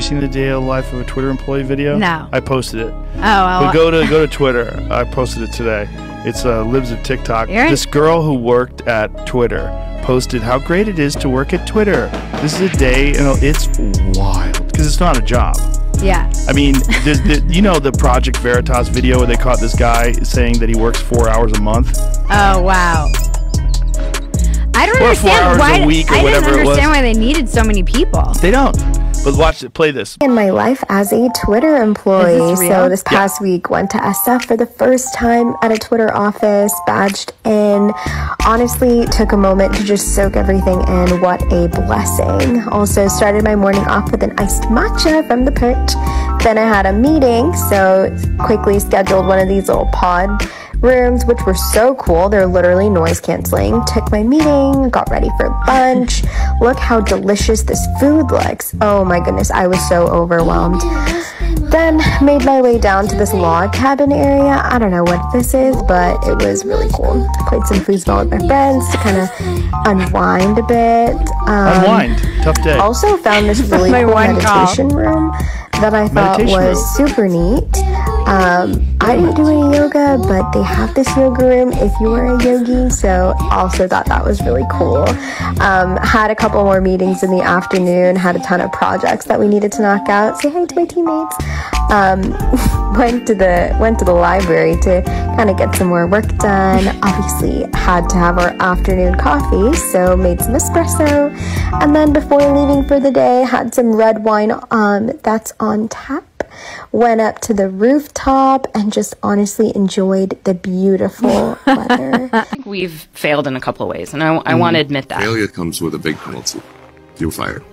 you seen the day of life of a Twitter employee video? No. I posted it. Oh, well, But go to go to Twitter. I posted it today. It's uh, Libs of TikTok. This girl who worked at Twitter posted how great it is to work at Twitter. This is a day, you know, it's wild because it's not a job. yeah. I mean, the, you know the Project Veritas video where they caught this guy saying that he works four hours a month. Oh, wow. I don't Or four understand hours why a week or I whatever didn't understand why they needed so many people. They don't. But watch it. Play this. in my life as a Twitter employee. This? So this past week went to SF for the first time at a Twitter office, badged in. Honestly, took a moment to just soak everything in. What a blessing. Also started my morning off with an iced matcha from the perch. Then I had a meeting, so quickly scheduled one of these little pod rooms, which were so cool. They're literally noise canceling. Took my meeting, got ready for lunch. Look how delicious this food looks. Oh my goodness, I was so overwhelmed. Then made my way down to this log cabin area. I don't know what this is, but it was really cool. Played some foosball with my friends to kind of unwind a bit. Um, Unwind. Tough day. also found this really My cool one call. meditation room that I thought Meditation was room. super neat. Um, I didn't do any yoga, but they have this yoga room if you are a yogi. So also thought that was really cool. Um, had a couple more meetings in the afternoon. Had a ton of projects that we needed to knock out. Say hi to my teammates. Um, went to the went to the library to kind of get some more work done. Obviously, had to have our afternoon coffee, so made some espresso, and then before leaving for the day, had some red wine um, that's on tap. Went up to the rooftop and just honestly enjoyed the beautiful weather. think we've failed in a couple of ways, and I, I want to admit that. Failure comes with a big penalty. You're fired.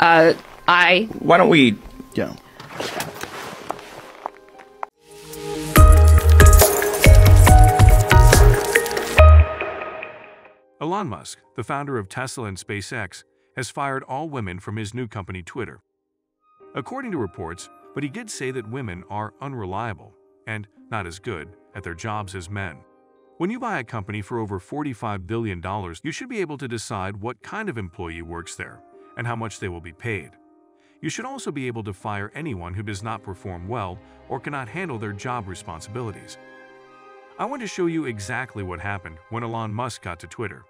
Uh, I Why don't we Yeah. Elon Musk, the founder of Tesla and SpaceX, has fired all women from his new company Twitter. According to reports, but he did say that women are unreliable and not as good at their jobs as men. When you buy a company for over $45 billion, you should be able to decide what kind of employee works there and how much they will be paid. You should also be able to fire anyone who does not perform well or cannot handle their job responsibilities. I want to show you exactly what happened when Elon Musk got to Twitter.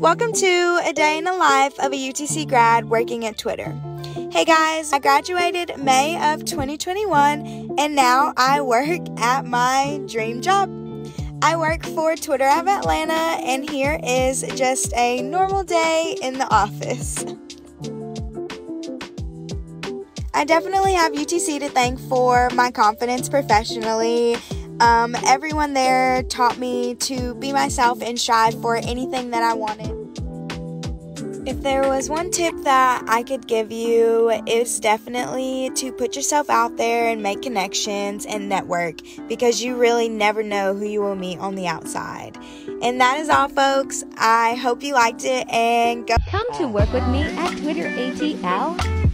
Welcome to a day in the life of a UTC grad working at Twitter. Hey guys, I graduated May of 2021 and now I work at my dream job. I work for Twitter of Atlanta and here is just a normal day in the office. I definitely have UTC to thank for my confidence professionally. Um, everyone there taught me to be myself and strive for anything that I wanted. If there was one tip that I could give you, it's definitely to put yourself out there and make connections and network because you really never know who you will meet on the outside. And that is all, folks. I hope you liked it and go. Come to work with me at Twitter ATL.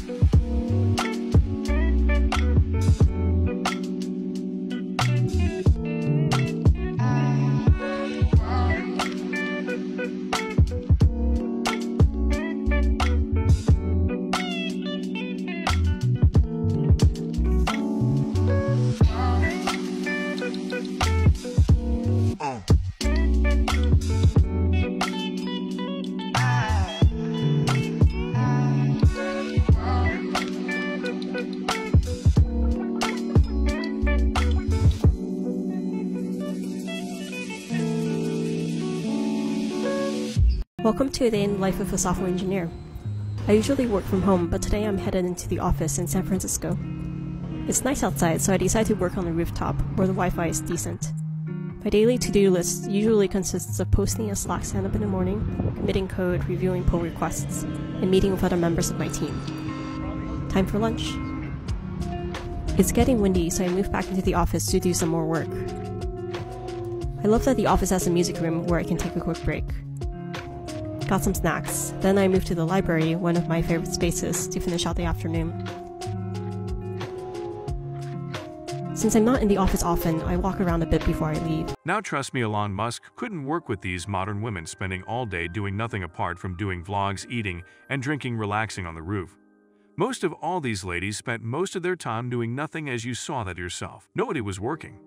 Welcome to the life of a software engineer. I usually work from home, but today I'm headed into the office in San Francisco. It's nice outside, so I decided to work on the rooftop, where the Wi-Fi is decent. My daily to-do list usually consists of posting a Slack stand-up in the morning, committing code, reviewing pull requests, and meeting with other members of my team. Time for lunch. It's getting windy, so I move back into the office to do some more work. I love that the office has a music room where I can take a quick break. Got some snacks, then I moved to the library, one of my favorite spaces, to finish out the afternoon. Since I'm not in the office often, I walk around a bit before I leave. Now trust me, Elon Musk couldn't work with these modern women spending all day doing nothing apart from doing vlogs, eating, and drinking relaxing on the roof. Most of all these ladies spent most of their time doing nothing as you saw that yourself. Nobody was working.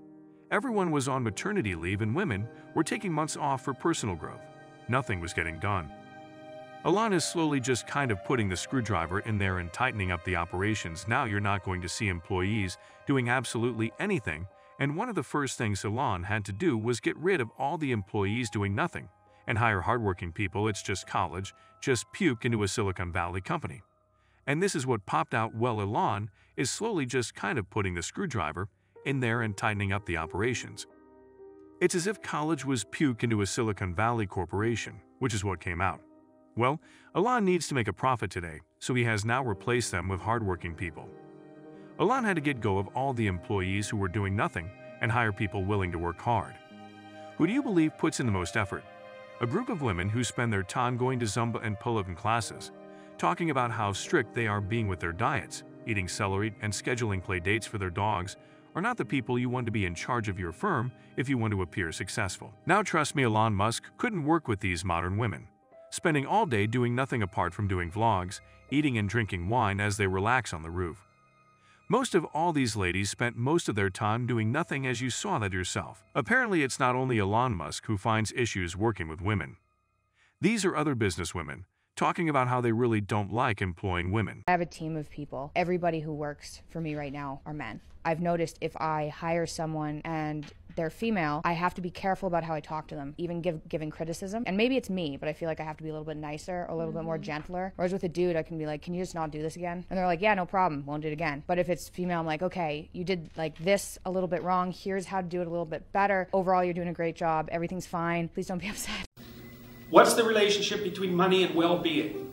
Everyone was on maternity leave and women were taking months off for personal growth. Nothing was getting done. Elon is slowly just kind of putting the screwdriver in there and tightening up the operations. Now you're not going to see employees doing absolutely anything, and one of the first things Elon had to do was get rid of all the employees doing nothing and hire hardworking people. It's just college, just puke into a Silicon Valley company. And this is what popped out well Elon is slowly just kind of putting the screwdriver in there and tightening up the operations. It's as if college was puked into a Silicon Valley corporation, which is what came out. Well, Elon needs to make a profit today, so he has now replaced them with hardworking people. Elon had to get go of all the employees who were doing nothing and hire people willing to work hard. Who do you believe puts in the most effort? A group of women who spend their time going to Zumba and pull-up classes, talking about how strict they are being with their diets, eating celery, and scheduling play dates for their dogs are not the people you want to be in charge of your firm if you want to appear successful. Now trust me, Elon Musk couldn't work with these modern women spending all day doing nothing apart from doing vlogs, eating and drinking wine as they relax on the roof. Most of all these ladies spent most of their time doing nothing as you saw that yourself. Apparently, it's not only Elon Musk who finds issues working with women. These are other businesswomen talking about how they really don't like employing women. I have a team of people. Everybody who works for me right now are men. I've noticed if I hire someone and they're female, I have to be careful about how I talk to them, even give, giving criticism. And maybe it's me, but I feel like I have to be a little bit nicer, a little mm-hmm. bit more mm-hmm. gentler. Whereas with a dude, I can be like, can you just not do this again? And they're like, yeah, no problem, won't do it again. But if it's female, I'm like, okay, you did like this a little bit wrong. Here's how to do it a little bit better. Overall, you're doing a great job. Everything's fine. Please don't be upset. What's the relationship between money and well being?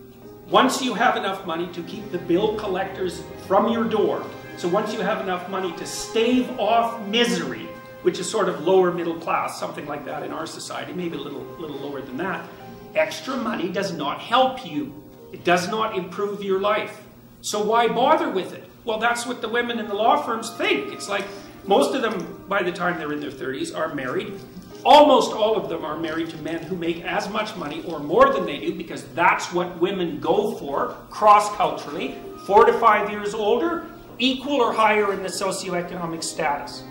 Once you have enough money to keep the bill collectors from your door, so once you have enough money to stave off misery, which is sort of lower middle class, something like that in our society, maybe a little, little lower than that, extra money does not help you. It does not improve your life. So why bother with it? Well, that's what the women in the law firms think. It's like most of them, by the time they're in their 30s, are married. Almost all of them are married to men who make as much money or more than they do because that's what women go for cross culturally. Four to five years older, equal or higher in the socioeconomic status.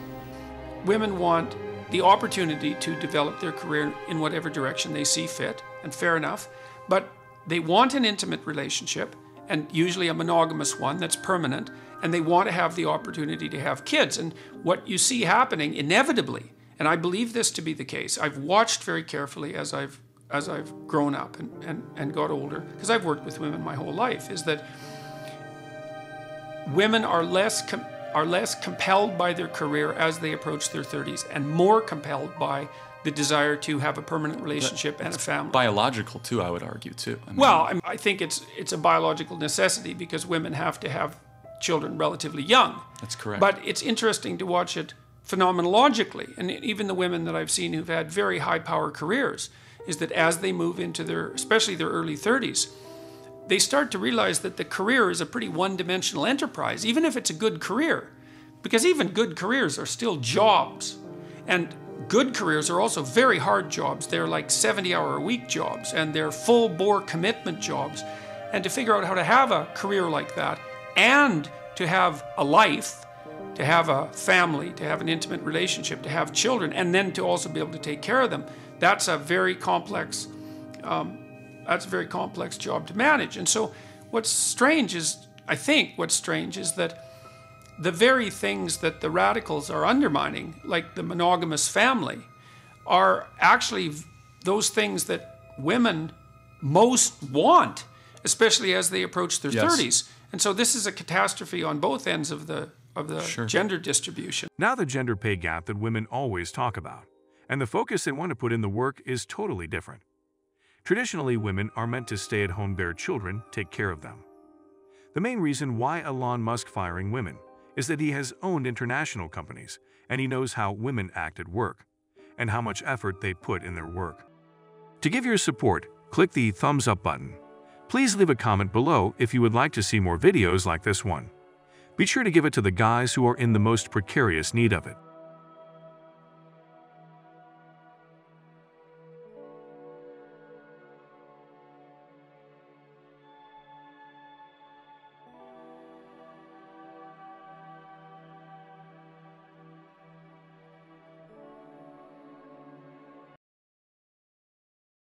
Women want the opportunity to develop their career in whatever direction they see fit, and fair enough, but they want an intimate relationship, and usually a monogamous one that's permanent, and they want to have the opportunity to have kids. And what you see happening inevitably and I believe this to be the case. I've watched very carefully as I've as I've grown up and, and, and got older, because I've worked with women my whole life, is that women are less com- are less compelled by their career as they approach their 30s and more compelled by the desire to have a permanent relationship and a family. Biological too, I would argue too. I mean, well, I think it's it's a biological necessity because women have to have children relatively young. That's correct. But it's interesting to watch it phenomenologically, and even the women that I've seen who've had very high power careers, is that as they move into their, especially their early 30s, they start to realize that the career is a pretty one dimensional enterprise, even if it's a good career. Because even good careers are still jobs. And good careers are also very hard jobs. They're like 70 hour a week jobs, and they're full bore commitment jobs. And to figure out how to have a career like that and to have a life to have a family, to have an intimate relationship, to have children, and then to also be able to take care of them. That's a very complex. Um, that's a very complex job to manage. And so, what's strange is, I think, what's strange is that the very things that the radicals are undermining, like the monogamous family, are actually those things that women most want, especially as they approach their yes. 30s. And so this is a catastrophe on both ends of the of the sure. gender distribution. Now the gender pay gap that women always talk about, and the focus they want to put in the work is totally different. Traditionally, women are meant to stay at home, bear children, take care of them. The main reason why Elon Musk firing women is that he has owned international companies and he knows how women act at work and how much effort they put in their work. To give your support, click the thumbs up button. Please leave a comment below if you would like to see more videos like this one. Be sure to give it to the guys who are in the most precarious need of it.